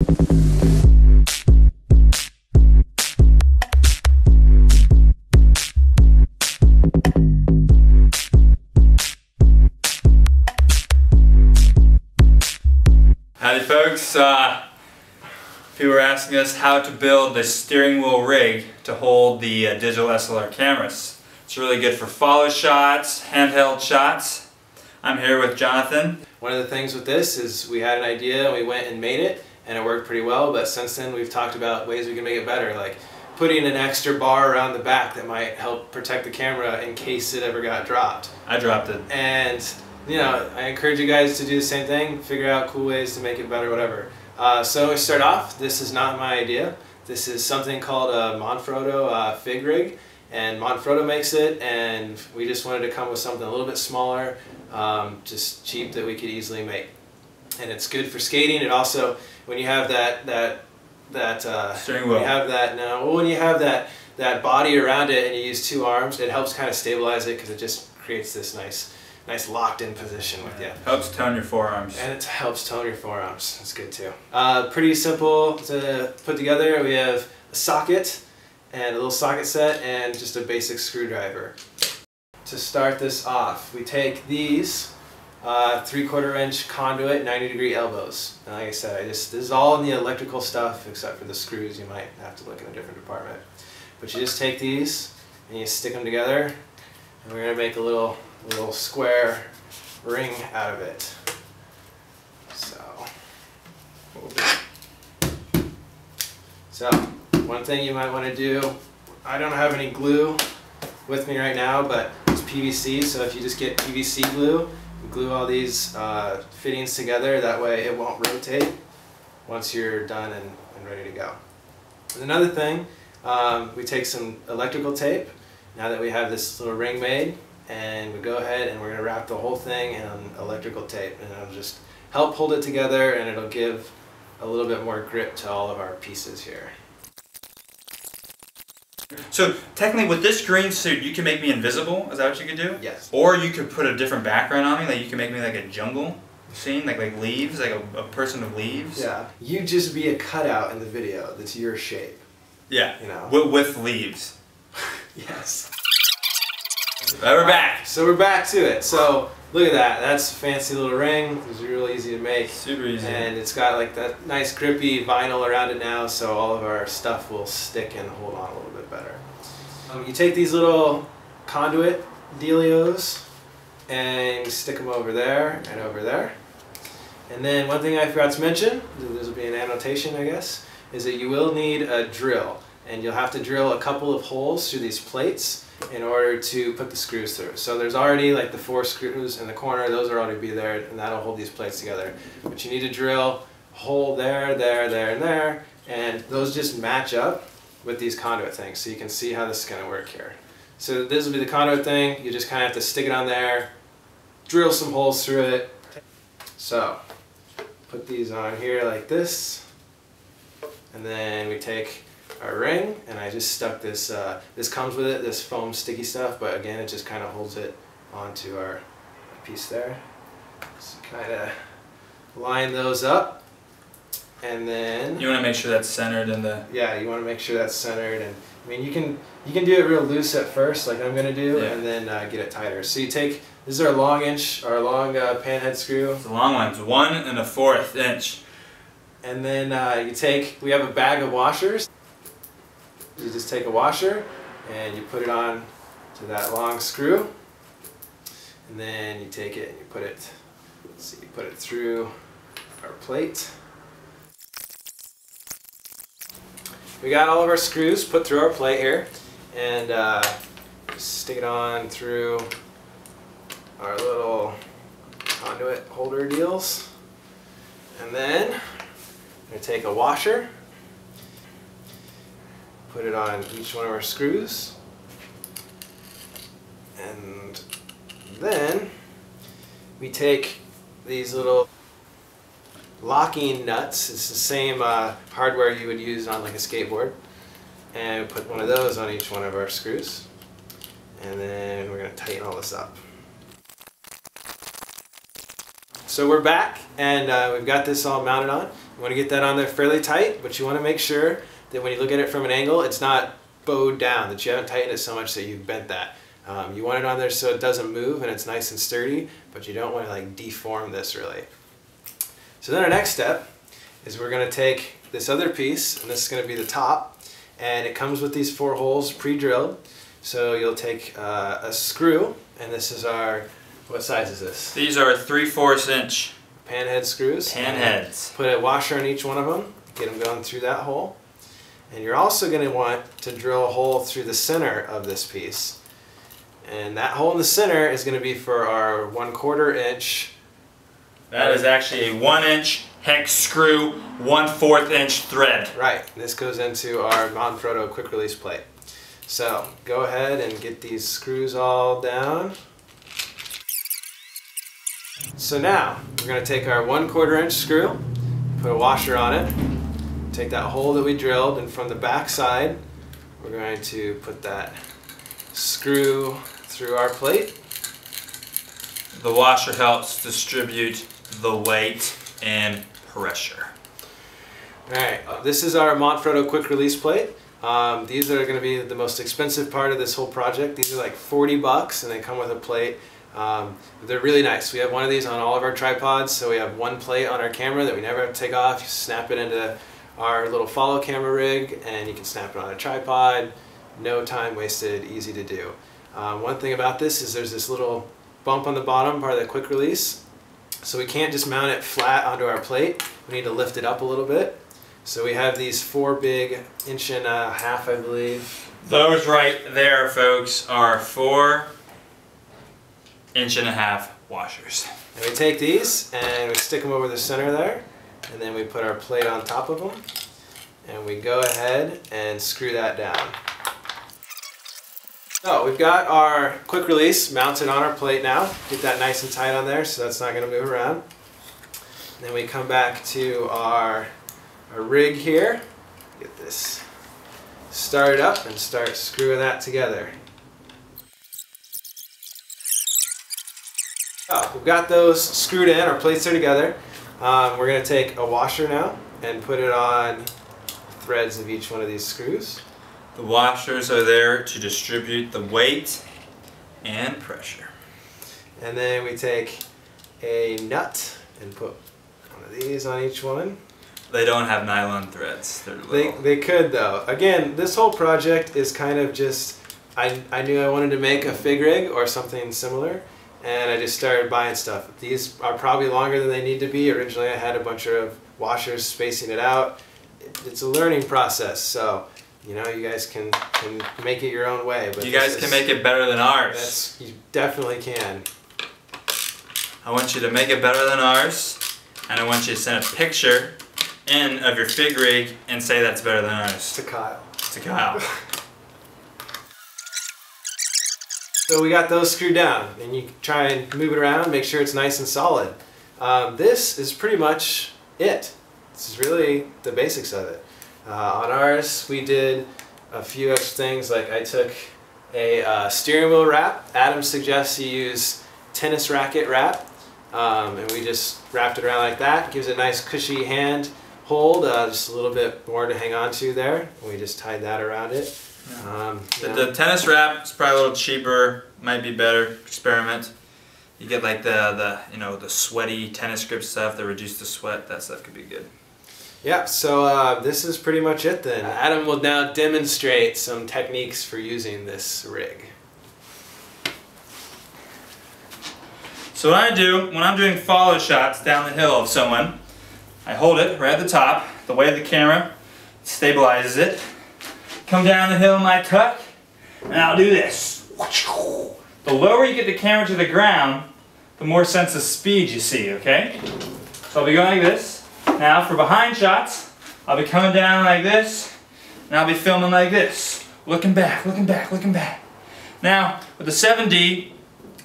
Howdy folks, uh, people were asking us how to build the steering wheel rig to hold the uh, digital SLR cameras. It's really good for follow shots, handheld shots. I'm here with Jonathan. One of the things with this is we had an idea and we went and made it and it worked pretty well but since then we've talked about ways we can make it better like putting an extra bar around the back that might help protect the camera in case it ever got dropped. I dropped it. And you know, I encourage you guys to do the same thing, figure out cool ways to make it better, whatever. Uh, so we start off, this is not my idea. This is something called a Manfrotto uh, Fig Rig, and Manfrotto makes it, and we just wanted to come with something a little bit smaller, um, just cheap that we could easily make. And it's good for skating. It also, when you have that that that uh, Steering wheel. you have that now, well, when you have that that body around it and you use two arms, it helps kind of stabilize it because it just creates this nice nice locked in position with you. Helps tone your forearms. And it helps tone your forearms. It's good too. Uh, pretty simple to put together. We have a socket and a little socket set and just a basic screwdriver. To start this off, we take these uh, three quarter inch conduit 90 degree elbows. And like I said, I just, this is all in the electrical stuff except for the screws. You might have to look in a different department. But you just take these and you stick them together and we're going to make a little little square ring out of it. So, so one thing you might want to do, I don't have any glue with me right now, but it's PVC, so if you just get PVC glue, glue all these uh, fittings together, that way it won't rotate once you're done and, and ready to go. And another thing, um, we take some electrical tape, now that we have this little ring made, and we go ahead and we're going to wrap the whole thing in electrical tape and it'll just help hold it together and it'll give a little bit more grip to all of our pieces here. So technically with this green suit you can make me invisible, is that what you could do? Yes. Or you could put a different background on me, like you can make me like a jungle scene, like like leaves, like a, a person of leaves. Yeah. You just be a cutout in the video that's your shape. Yeah. You know. With, with leaves. Yes. Right, we're back. So we're back to it. So look at that. That's a fancy little ring. It's real easy to make. Super easy. And it's got like that nice grippy vinyl around it now so all of our stuff will stick and hold on a little bit better. Um, you take these little conduit dealios and stick them over there and over there. And then one thing I forgot to mention, this will be an annotation I guess, is that you will need a drill. And you'll have to drill a couple of holes through these plates in order to put the screws through. So there's already like the four screws in the corner, those are already be there and that'll hold these plates together. But you need to drill hole there, there, there, and there, and those just match up with these conduit things. So you can see how this is gonna work here. So this will be the conduit thing, you just kinda have to stick it on there, drill some holes through it. So, put these on here like this, and then we take our ring and I just stuck this, uh, this comes with it, this foam sticky stuff, but again it just kind of holds it onto our piece there. Just kind of line those up and then, you want to make sure that's centered in the. yeah, you want to make sure that's centered and I mean you can you can do it real loose at first like I'm gonna do Yeah. and then uh, get it tighter. So you take, this is our long inch, our long uh, pan head screw It's a long ones, one and a fourth inch. And then uh, you take, we have a bag of washers. You just take a washer and you put it on to that long screw. And then you take it and you put it, let's see, you put it through our plate. We got all of our screws put through our plate here. And uh, stick it on through our little conduit holder deals. And then I'm going to take a washer, put it on each one of our screws, and then we take these little locking nuts. It's the same uh, hardware you would use on like a skateboard. And put one of those on each one of our screws. And then we're going to tighten all this up. So we're back and uh, we've got this all mounted on. You want to get that on there fairly tight, but you want to make sure that when you look at it from an angle, it's not bowed down, that you haven't tightened it so much that you've bent that. Um, you want it on there so it doesn't move and it's nice and sturdy, but you don't want to like deform this really. So then our next step is we're going to take this other piece, and this is going to be the top, and it comes with these four holes pre-drilled. So you'll take uh, a screw, and this is our, what size is this? These are 3 4 inch Panhead screws. pan heads. Put a washer on each one of them, get them going through that hole. And you're also going to want to drill a hole through the center of this piece. And that hole in the center is going to be for our one quarter inch. That is actually a 1 inch hex screw, 1 4 inch thread. Right, this goes into our Manfrotto quick release plate. So go ahead and get these screws all down. So now we're going to take our one quarter inch screw, put a washer on it, take that hole that we drilled, and from the back side, we're going to put that screw through our plate. The washer helps distribute the weight and pressure. Alright, this is our Manfrotto quick release plate. Um, these are going to be the most expensive part of this whole project. These are like 40 bucks and they come with a plate. Um, they're really nice. We have one of these on all of our tripods, so we have one plate on our camera that we never have to take off. You snap it into our little follow camera rig and you can snap it on a tripod. No time wasted, easy to do. Um, one thing about this is there's this little bump on the bottom, part of the quick release. So we can't just mount it flat onto our plate. We need to lift it up a little bit. So we have these four big inch and a half, I believe. Those right there, folks, are four inch and a half washers. And we take these and we stick them over the center there. And then we put our plate on top of them. And we go ahead and screw that down. So we've got our quick release mounted on our plate now. Get that nice and tight on there so that's not going to move around. Then we come back to our, our rig here. Get this started up and start screwing that together. Oh, we've got those screwed in, our plates are together. Um, we're going to take a washer now and put it on threads of each one of these screws. The washers are there to distribute the weight and pressure. And then we take a nut and put one of these on each one. They don't have nylon threads. They're They, they could though. Again, this whole project is kind of just, I, I knew I wanted to make a fig rig or something similar and I just started buying stuff. These are probably longer than they need to be. Originally I had a bunch of washers spacing it out. It's a learning process so you know you guys can, can make it your own way. But you guys can make it better than ours. That's, you definitely can. I want you to make it better than ours, and I want you to send a picture in of your fig rig and say that's better than ours To Kyle. to Kyle. So we got those screwed down, and you try and move it around, make sure it's nice and solid. Um, this is pretty much it. This is really the basics of it. Uh, on ours, we did a few extra things, like I took a uh, steering wheel wrap. Adam suggests you use tennis racket wrap, um, and we just wrapped it around like that. Gives it a nice cushy hand hold, uh, just a little bit more to hang on to there. And we just tied that around it. Um, you The, the tennis wrap is probably a little cheaper, might be better. Experiment. You get like the the you know the sweaty tennis grip stuff that reduce the sweat. That stuff could be good. Yeah, so uh, this is pretty much it then. Adam will now demonstrate some techniques for using this rig. So what I do when I'm doing follow shots down the hill of someone, I hold it right at the top, the way the camera stabilizes it. Come down the hill my tuck, and I'll do this. The lower you get the camera to the ground, the more sense of speed you see, okay? So I'll be going like this. Now for behind shots, I'll be coming down like this, and I'll be filming like this. Looking back, looking back, looking back. Now, with the 7D,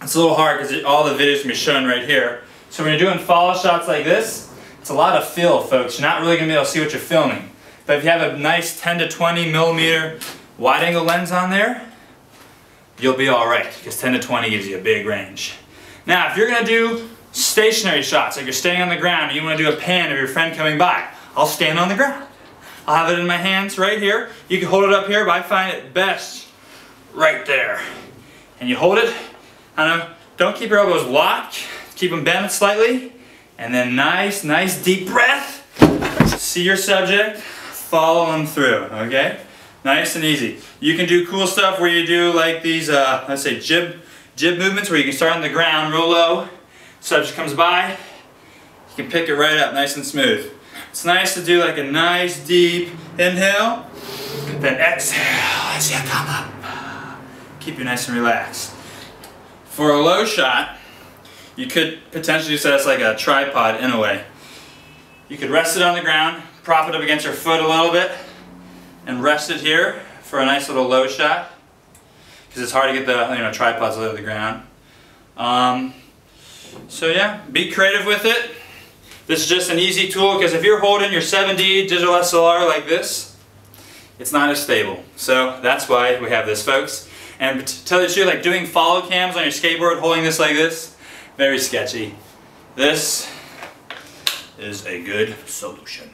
it's a little hard because all the videos can be shown right here. So when you're doing follow shots like this, it's a lot of fill, folks. You're not really going to be able to see what you're filming. But if you have a nice 10 to 20 millimeter wide angle lens on there, you'll be alright because 10 to 20 gives you a big range. Now, if you're going to do Stationary shots, like you're standing on the ground and you want to do a pan of your friend coming by. I'll stand on the ground. I'll have it in my hands right here. You can hold it up here, but I find it best right there. And you hold it, I know, uh, don't keep your elbows locked, keep them bent slightly, and then nice, nice deep breath. See your subject, follow them through, okay? Nice and easy. You can do cool stuff where you do like these, uh, let's say jib, jib movements where you can start on the ground real low, subject comes by, you can pick it right up nice and smooth. It's nice to do like a nice deep inhale, then exhale as you come up. Keep you nice and relaxed. For a low shot, you could potentially set us like a tripod in a way. You could rest it on the ground, prop it up against your foot a little bit, and rest it here for a nice little low shot. Because it's hard to get the you know tripods low to the ground. Um, so yeah, be creative with it. This is just an easy tool because if you're holding your 7D digital SLR like this, it's not as stable. So that's why we have this, folks. And to tell you the truth, like doing follow cams on your skateboard, holding this like this, very sketchy. This is a good solution.